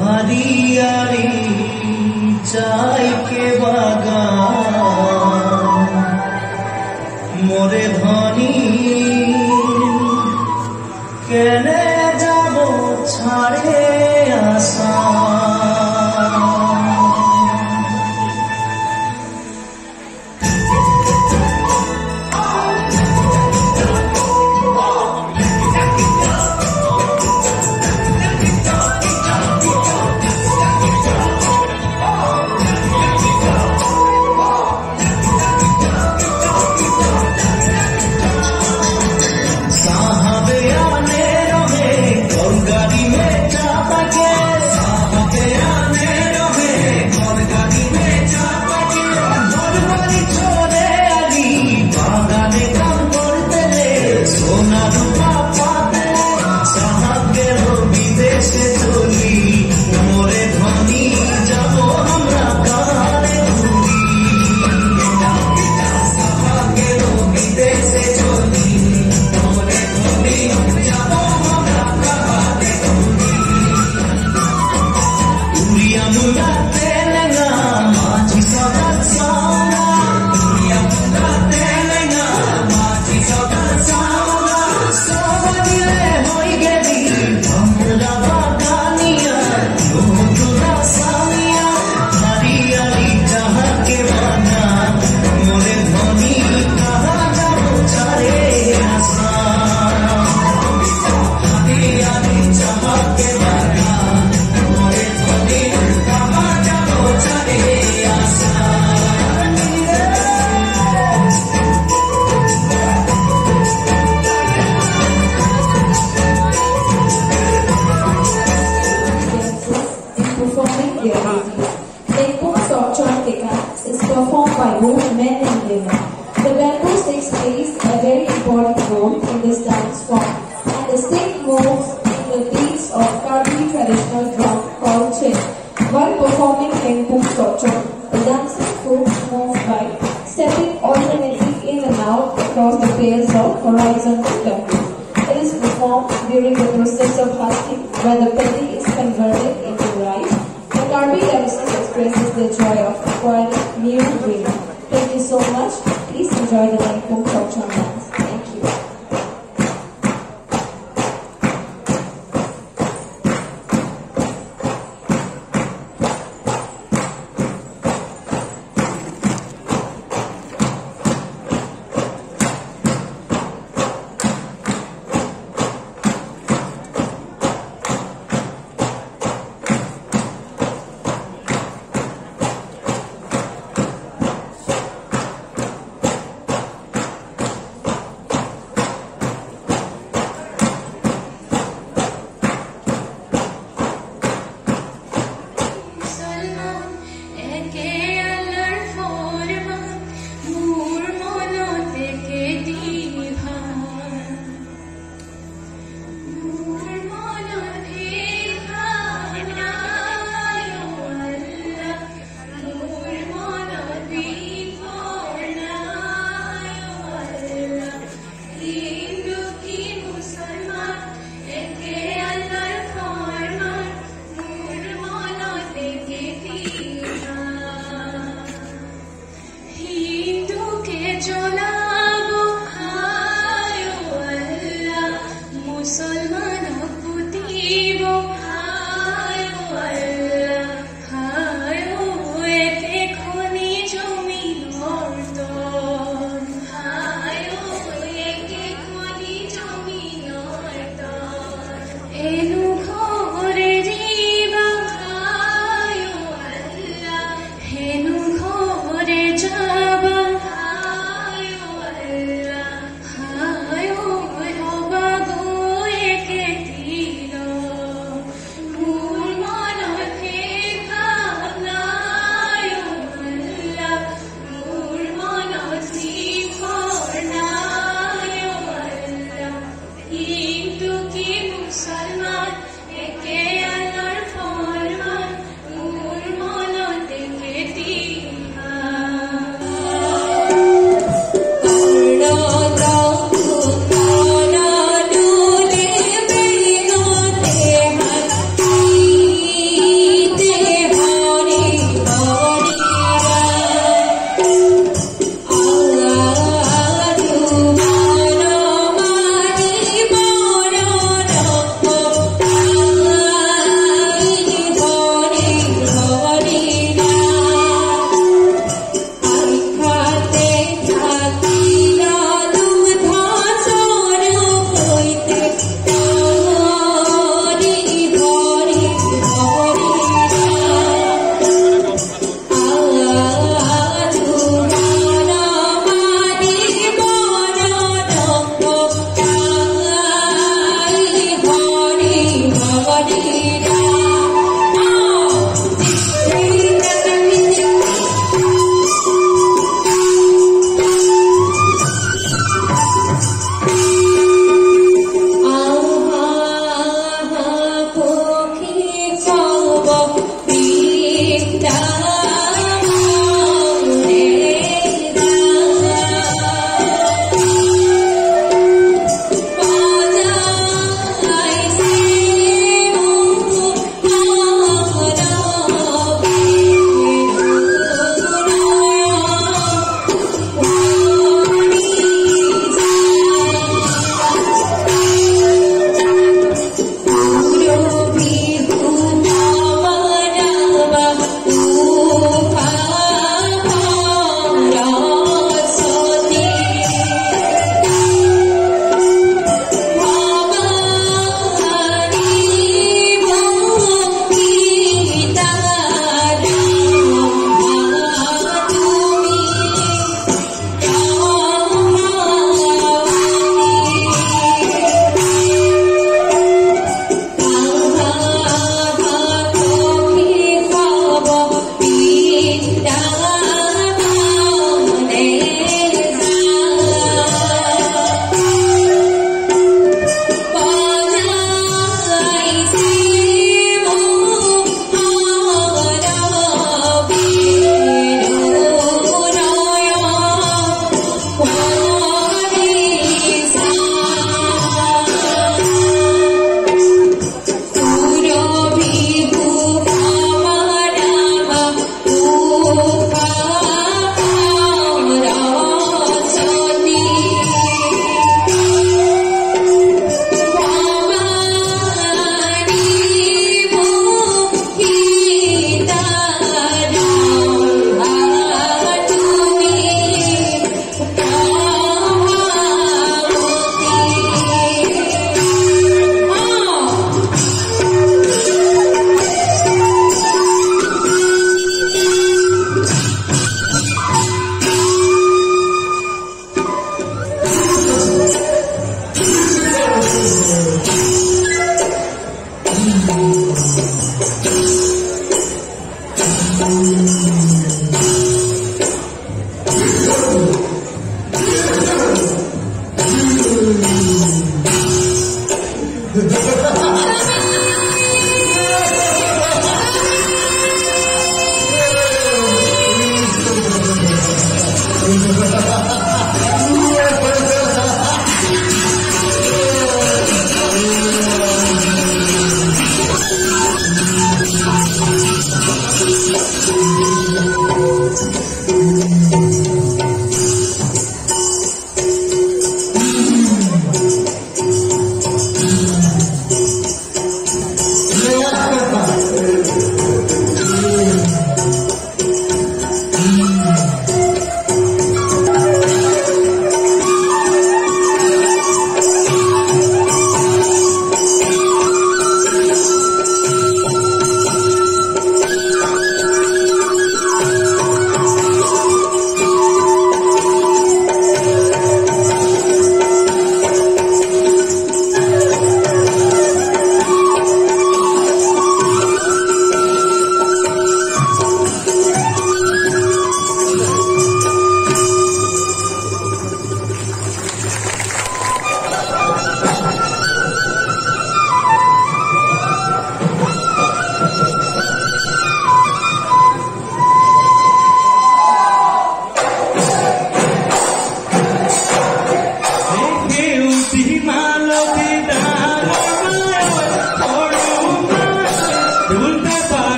হারিয়ারি চাইকে বাগান? মোরে ধনী কেনে যাব ছাড়ে আশা? enjoy meal with. Thank you so much. Please enjoy the Lincoln Culture Night.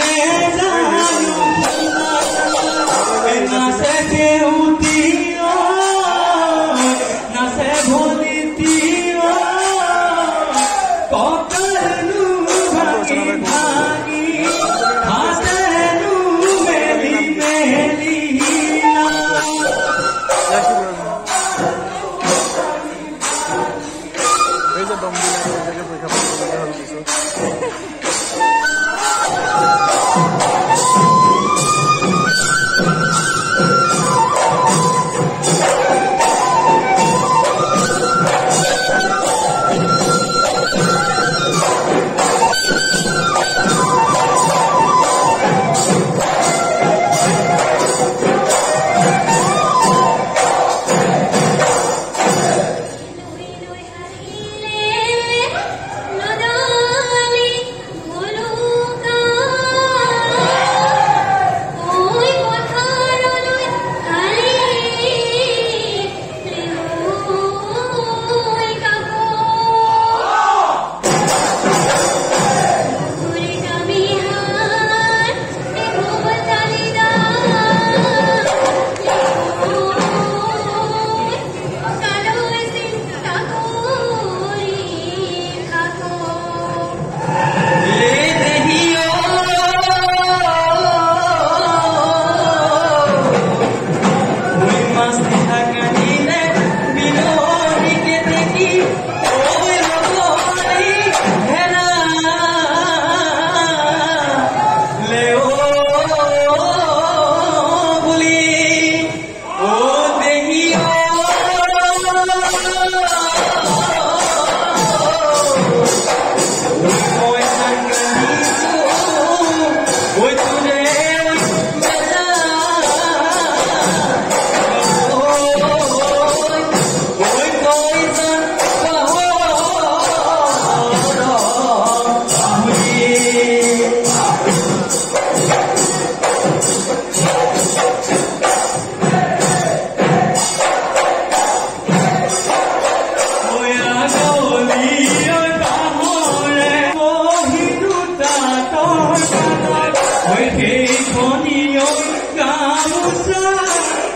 Amém. Gamusa,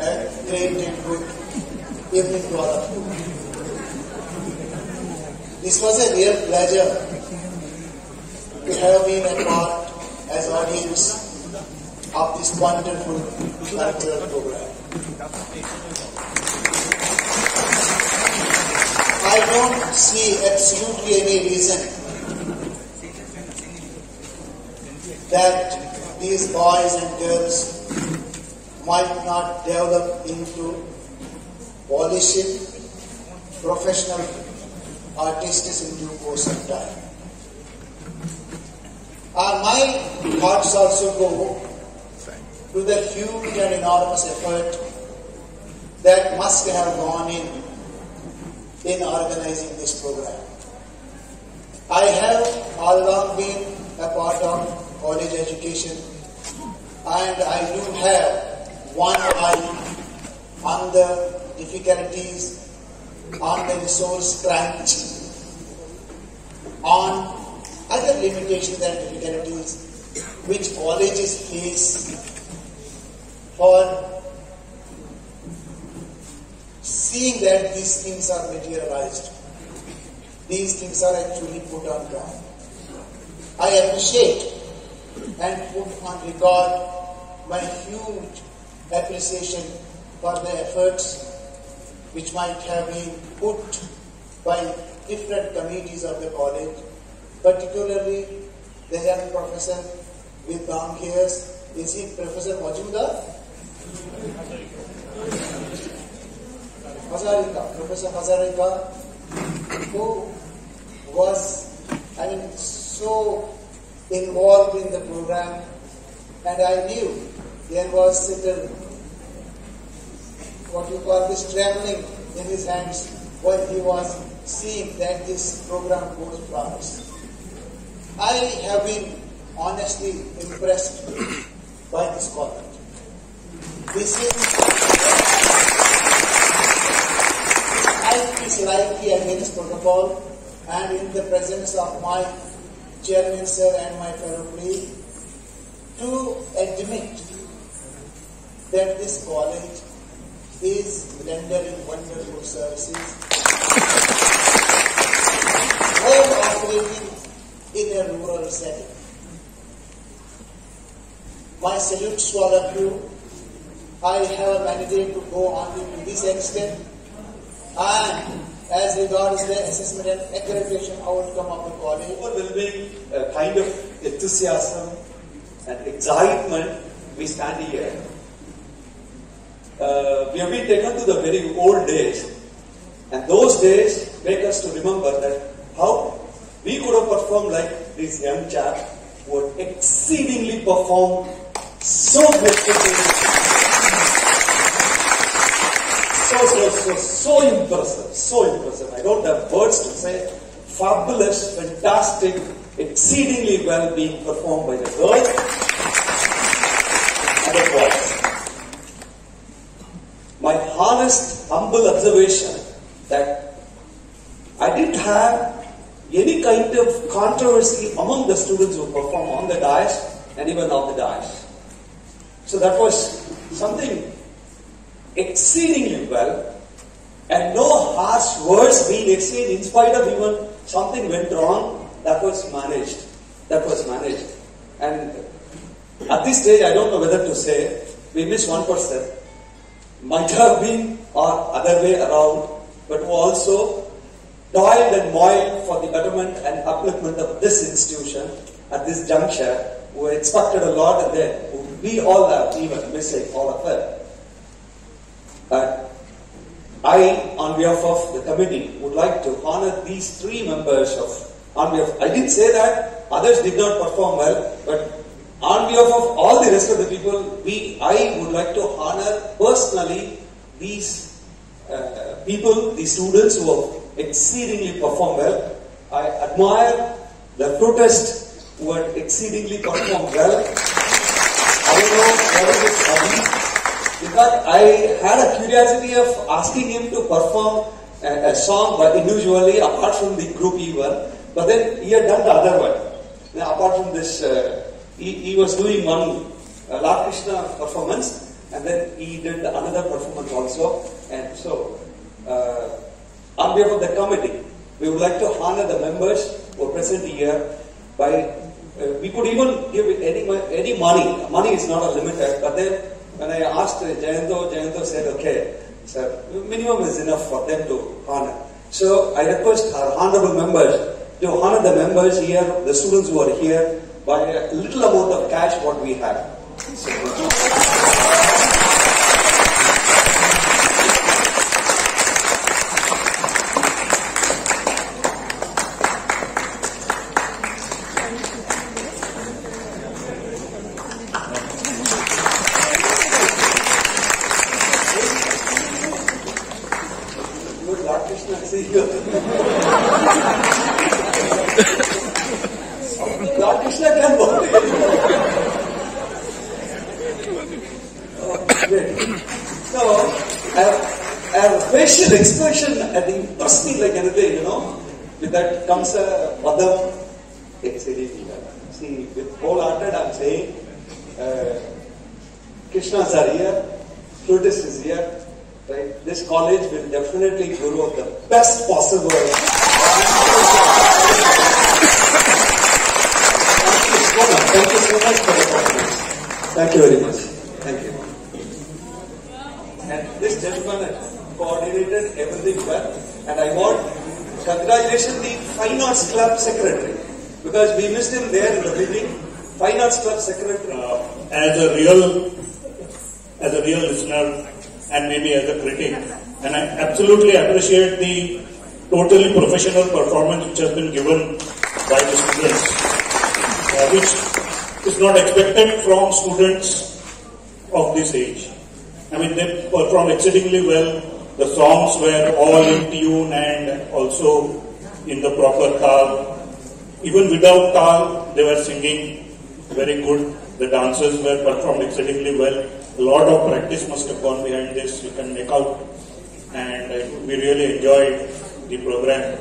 a great and to all. This was a real pleasure to have been a part as audience of this wonderful cultural program. I don't see absolutely any reason that these boys and girls might not develop into polished professional artists in due course of time. Uh, my thoughts also go to the huge and enormous effort that must have gone in in organizing this program. I have all along been a part of college education and I do have one eye on the difficulties, on the resource crunch, on other limitations and difficulties which colleges face for seeing that these things are materialized. These things are actually put on ground. I appreciate and put on record my huge appreciation for the efforts which might have been put by different committees of the college, particularly the young professor with long hairs. Is he Professor Majumdar? Hazarika, Professor Hazarika, who was, I mean, so involved in the program, and I knew there was certain, what you call this, trembling in his hands when he was seeing that this program goes progress. I have been honestly impressed by this college. This is I feel slightly against protocol and in the presence of my chairman sir and my fellow colleague to admit that this college is rendering wonderful services while operating in a rural setting. My salutes to all of you. I have a mandate to go on to this extent and as regards the assessment and accreditation outcome of the college. overwhelming uh, kind of enthusiasm and excitement we stand here. Uh, we have been taken to the very old days, and those days make us to remember that how we could have performed like this young chap who had exceedingly performed so beautifully, so so so so impressive, so impressive. I don't have words to say. Fabulous, fantastic, exceedingly well being performed by the girls and the boys. My honest, humble observation that I didn't have any kind of controversy among the students who perform on the dais and even off the dais. So that was something exceedingly well, and no harsh words being exchanged in spite of even something went wrong. That was managed. That was managed. And at this stage, I don't know whether to say we missed one person. Might have been or other way around, but who also toiled and moiled for the betterment and upliftment of this institution at this juncture, who expected a lot and then we all are even missing all of it. But I, on behalf of the committee, would like to honor these three members of, on behalf, I didn't say that others did not perform well, but on behalf of all the rest of the people, we, I would like to honor personally these uh, people, these students who have exceedingly performed well. I admire the protest who had exceedingly performed well. I don't know what is his hobby. In fact, I had a curiosity of asking him to perform a, a song, but individually, apart from the group even. But then he had done the other one. Now, apart from this, uh, he, he was doing one uh, Lord Krishna performance, and then he did another performance also. And so, uh, on behalf of the committee, we would like to honor the members who are present here by uh, we could even give any any money. Money is not a limited, but then when I asked Jayanto, Jayanto said, okay, sir, minimum is enough for them to honor. So I request our honorable members to honor the members here, the students who are here, by a little amount of cash what we have. Good Lord Krishna, see you. Lord Krishna can work. Oh, great. So, I have, I have a facial expression that impressed me like anything, you know. With that comes a padam. See, with wholehearted I'm saying, uh, Krishnas are here, flutist is here, right? This college will definitely grow the best possible. Thank you so much. For the. Thank you very much. Thank you. And this gentleman coordinated everything well. And I want congratulations the Fine Arts Club secretary because we missed him there in the beginning. Fine Arts Club secretary. uh, as a real as a real listener and maybe as a critic and I absolutely appreciate the totally professional performance which has been given by the students uh, which is not expected from students of this age. I mean they performed exceedingly well. The songs were all in tune and also in the proper tal. Even without tal, they were singing very good. The dancers were performed exceedingly well. A lot of practice must have gone behind this, you can make out. And uh, we really enjoyed the program.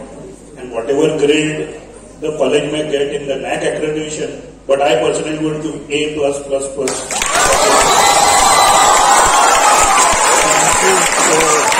And whatever grade the college may get in the NAAC accreditation, but I personally would give A plus plus plus. Thank you.